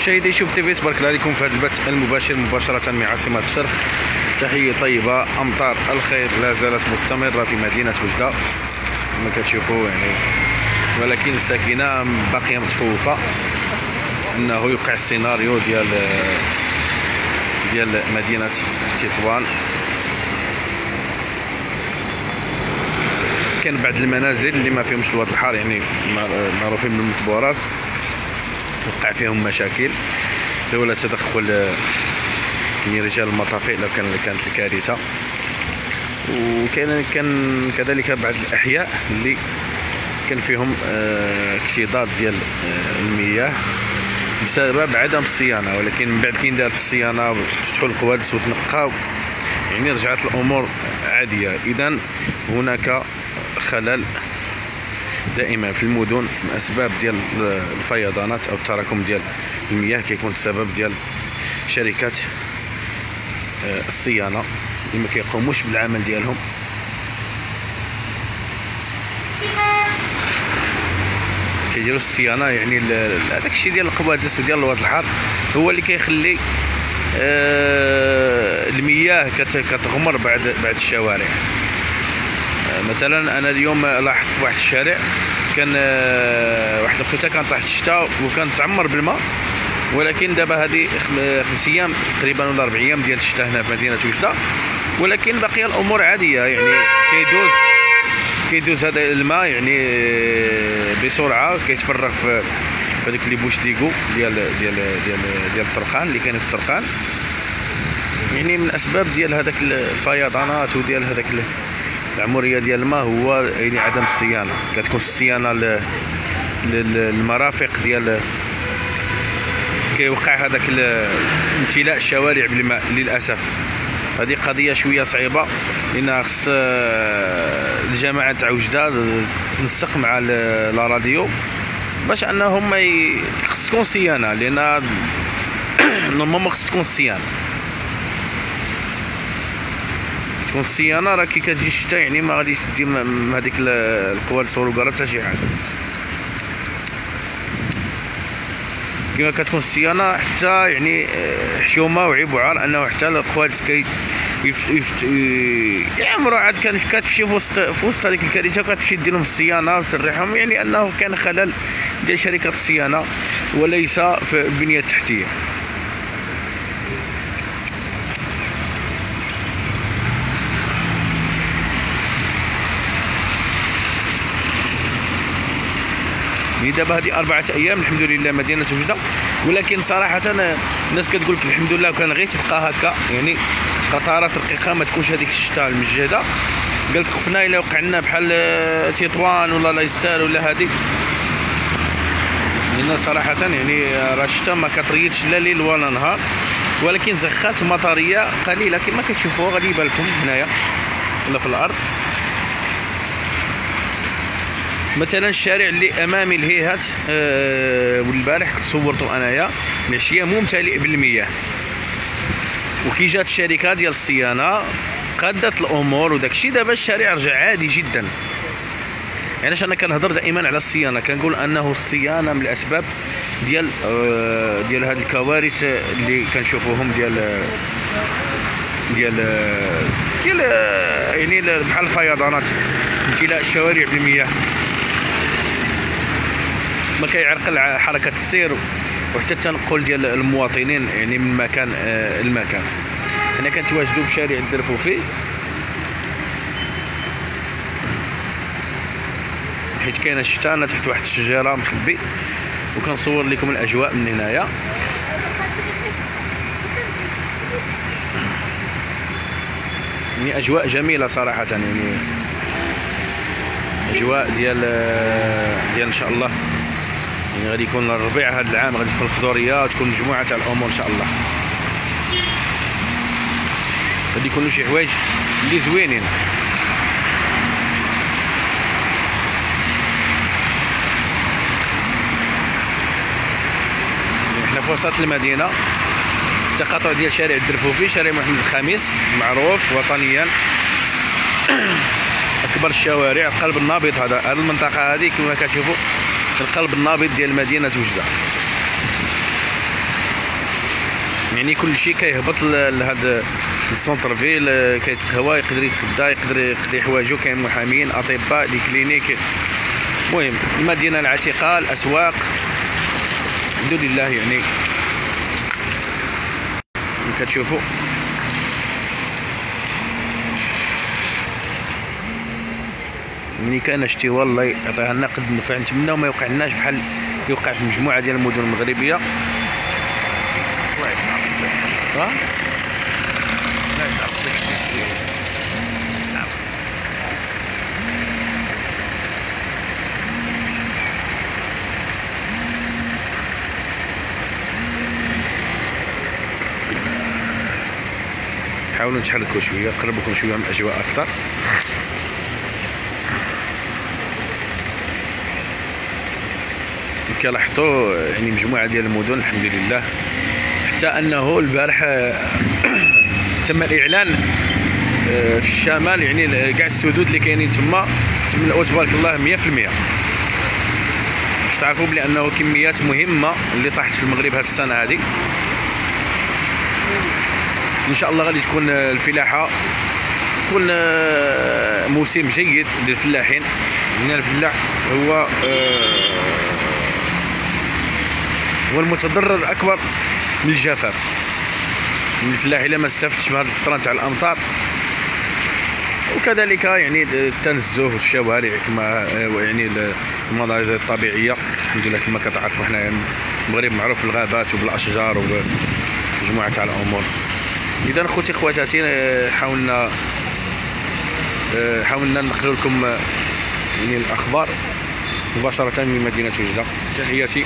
مشاهدي شوف تيفي تبارك الله عليكم في هذا البث المباشر مباشرة من عاصمة الشرق تحية طيبة أمطار الخير لا زالت مستمرة في مدينة وجدة كما كتشوفوا يعني ولكن الساكنة باقية متخوفة أنه يوقع السيناريو ديال ديال مدينة تطوان. كان بعض المنازل اللي ما فيهمش الواد الحار يعني معروفين بالمتبورات. وقع فيهم مشاكل. لولا تدخل يعني رجال المطافئ لو كان كانت الكارثة. وكان كان كذلك بعض الأحياء اللي كان فيهم آه، اكتضاد ديال آه، المياه بسبب عدم الصيانة. ولكن من بعد كي دارت الصيانة فتحوا القوادس وتنقاو. يعني رجعت الأمور عادية. اذا هناك خلل. دائما في المدن من أسباب ديال الفيضانات أو التراكم ديال المياه كيكون السبب ديال شركات آه، الصيانة اللي ما كيقوموش بالعمل ديالهم. كيديروا الصيانة يعني هذاك الشيء ديال القوادس وديال الواد الحار هو اللي كيخلي آه، المياه كتغمر بعد بعد الشوارع. مثلا أنا اليوم لاحظت واحد الشارع كان آه، واحد الوقيته كان طاح الشتاء وكان تعمر بالماء ولكن دابا هذه خمس أيام تقريبا ولا أربع أيام ديال الشتاء هنا في مدينة وجده ولكن باقيه الأمور عادية يعني كيدوز كيدوز هذا الماء يعني آه، بسرعة كيتفرغ في هذيك لي بوش ديكو ديال ديال ديال ديال الطرقان اللي كاين في الطرقان. يعني من أسباب ديال هذاك الفيضانات وديال هذاك العمرية ديال الماء هو يعني عدم الصيانة. كتكون الصيانة للمرافق ديال كيوقع هذاك امتلاء الشوارع بالماء للأسف. هذه قضية شوية صعيبة. لأن خص الجماعة تاع وجدة تنسق مع لا راديو باش أنهم خص تكون صيانة لأن normalement خص تكون صيانة. تكون الصيانه راه كي كتجي الشتا يعني ما غاديش دير هذيك القوى الصوروكاره حتى شي حاجة. كما كتكون الصيانه حتى يعني آه، حشومه وعيب وعار أنه حتى القوادس كي يفت يفت يعمروا عاد كان كتمشي في وسط في وسط هذيك الكارثة كتمشي دير لهم الصيانة وتريحهم يعني أنه كان خلل ديال شركة الصيانة وليس في البنيه التحتيه يعني دابا هذه أربعة أيام الحمد لله مدينة وجدة ولكن صراحة الناس كتقول لك الحمد لله وكان غير تبقى هكا. يعني قطارات رقيقة ما تكونش هذيك الشتاء المجهدة. قال لك خفنا إلا وقع لنا بحال تطوان ولا لايستار ولا هذه. لأن صراحة يعني راه الشتاء ما كطريتش لا ليل ولا نهار. ولكن زخات مطرية قليلة. كما كتشوفوا غادي يبان لكم هنايا ولا في الأرض. مثلا الشارع اللي أمامي الهيهات أه والبارح صورته أنايا. العشيه ممتلئ بالمياه. وكي جات الشركة ديال الصيانة قادت الأمور وداك الشيء. دابا الشارع رجع عادي جدا. يعني أنا كنهضر دائما على الصيانة؟ كنقول أنه الصيانة من الأسباب ديال أه ديال هذه الكوارث اللي كنشوفوهم ديال ديال ديال يعني بحال الفيضانات امتلاء الشوارع بالمياه. ما كيعرقل حركة السير وحتى التنقل ديال المواطنين يعني من مكان آه المكان. هنا كنتواجدوا بشارع الدرفوفي. حيت كاينة الشتا أنا تحت واحد الشجرة مخبي وكنصور لكم الأجواء من هنايا. يعني أجواء جميلة صراحة يعني أجواء ديال آه، ديال إن شاء الله. يعني غادي يكون الربيع هذا العام غادي تكون الخضوريه وتكون مجموعة تاع الأمور إن شاء الله. غادي يكونوا شي حوايج اللي زوينين. حنا في وسط المدينة التقاطع ديال شارع الدرفوفي شارع محمد الخامس معروف وطنيا. أكبر الشوارع قلب النابض هذا المنطقة هذه كما كتشوفوا. القلب النابض ديال مدينة وجدة. يعني كل شيء كيهبط ل- لهذا ال centre-ville كيتقهوى يقدر يتغدى يقدر يقضي حوايجو كاين محامين أطباء les cliniques. المهم المدينة العتيقة الأسواق. الحمد لله يعني. كتشوفوا يعني كان شتي والله يعطيها لنا قد النفع نتمنى وما يوقع لناش بحال يوقع في مجموعة ديال المدن المغربية؟ حاولوا نتحركوا شوية قربكم شوية من الأجواء أكثر. كلاحظتوا يعني مجموعة ديال المدن الحمد لله حتى أنه البارح تم الإعلان آه، في الشمال يعني كاع السدود اللي كاينين تما. تملأوا تبارك الله 100% باش تعرفوا بلي أنه كميات مهمة اللي طاحت في المغرب هذه السنة هذه إن شاء الله غادي تكون آه، الفلاحة تكون آه، موسم جيد للفلاحين. لأن الفلاح هو هو المتضرر الأكبر من الجفاف. الفلاح إلا ما استفدش من هذه الفترة تاع الأمطار. وكذلك يعني التنزه والشوارع كما يعني المناظر الطبيعية. الحمد لله كما كتعرفوا حنا المغرب معروف بالغابات وبالأشجار ومجموعة تاع الأمور. إذا خوتي خواتاتي آه، حاولنا آه، حاولنا ننقل لكم آه، يعني الأخبار مباشرة من مدينة وجدة. تحياتي.